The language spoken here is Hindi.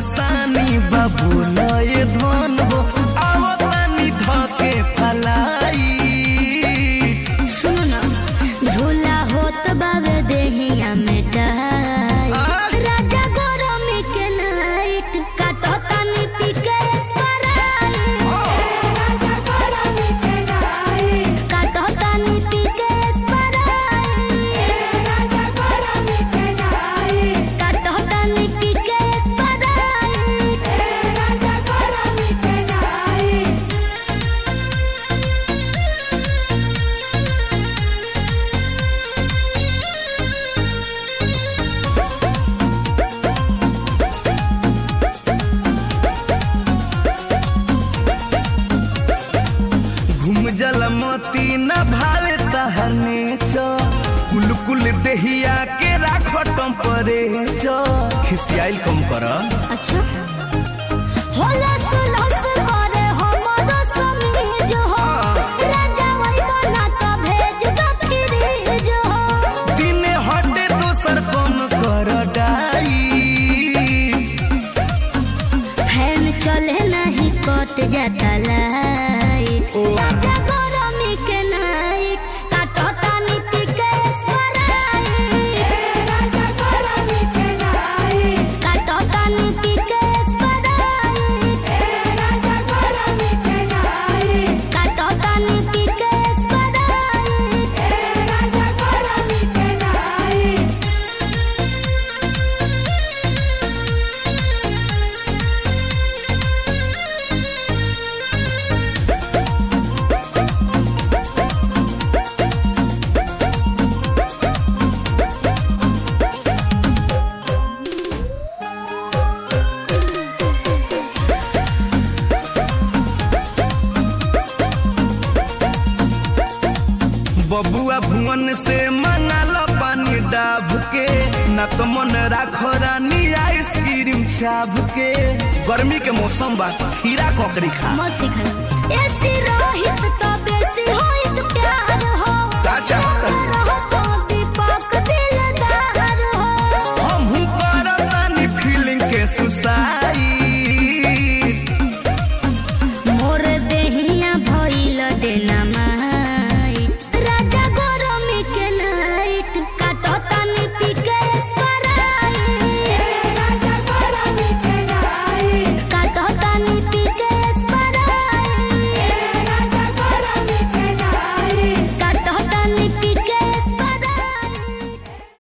परेशानी बाबू कुल कुल देहिया के राखो चो खिसियाइल कम कर। अच्छा। होला सुलस करे हमरो समीज हो। बना तो भेज दो फ्रीज हो। दिने हटे दोसर कम कर डाई। फ़ैन चले नहीं कट जाता लाइट ओ। राजा मन से मनाला पानी डाब के न तो मन राखो रानी आइसक्रीम छाप के गर्मी के मौसम बा खीरा ककड़ी खा। खा ऐसी रोहित तो बेसी होइत प्यार हो। सुसाई।